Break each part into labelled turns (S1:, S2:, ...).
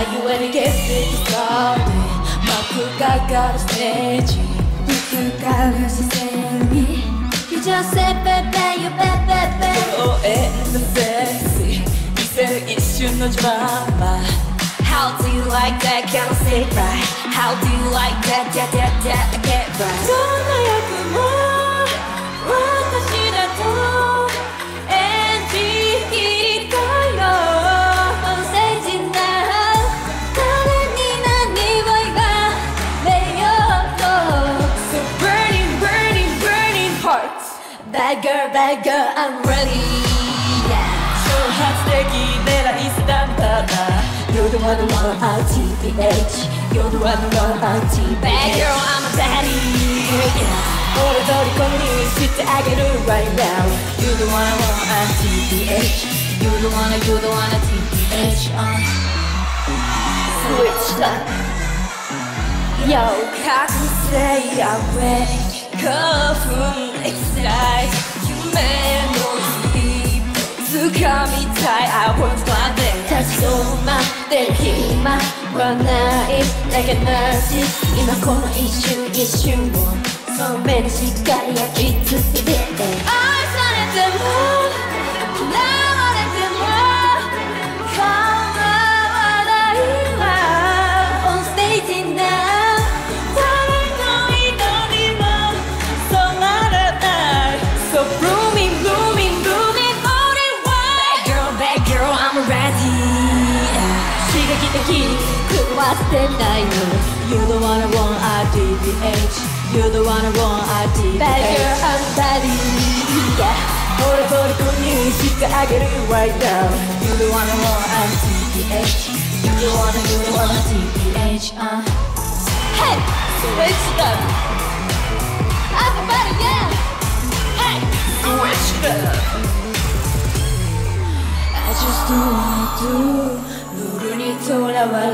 S1: 자유에게 가운데 마음과
S2: 가로세지 불가능한 세상이 You just said,
S1: baby, you bet, baby Oh, and the sexy. 이세를 이슈 no drama. How do you like that? Can't say right? How do you like that? That, that, that, I get right.
S2: Bad girl, bad girl, I'm ready. Yeah.
S1: So hot. You're the one who wanna hot TPH. You're the one who wanna hot TPH. Bad girl, I'm a baddie. Yeah. 오래 돌이거리 진짜 I get it right now. You're the one I wanna hot TPH. You're the one, you're the one I TPH. Uh. Switch up. Yo, cock and say I'm ready. I'm sorry,
S2: 立ち止まって暇はない。だけなし。今この一瞬一瞬を。想弁しっかり焼きついて。
S1: 愛されても。
S2: 食わせてないの
S1: You the one I want RTPH You the one I want RTPH
S2: Bad girl I'm ready yeah
S1: 俺とりこにしてあげる right now You the one I want RTPH You the one I, you the one RTPH uh. Hey! Switch it up
S2: Everybody yeah
S1: Hey! Switch it up I just do what I do ルールにとらわ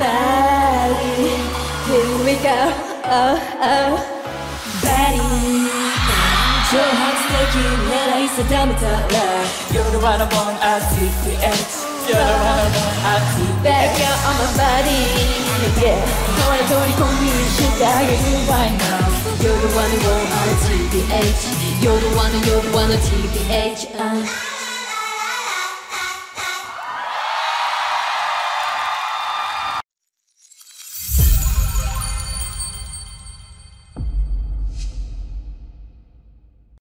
S1: Body, here we go. Oh, oh. Body. 저 학생이 내가 있어 담았다 You're the one I want, I see the edge You're the one I want, I see the edge
S2: Bad girl on my body,
S1: yeah. 너와의 돌이공이 시작을 right now You're the one I want, I see
S2: You're the one, you're the one, I see uh.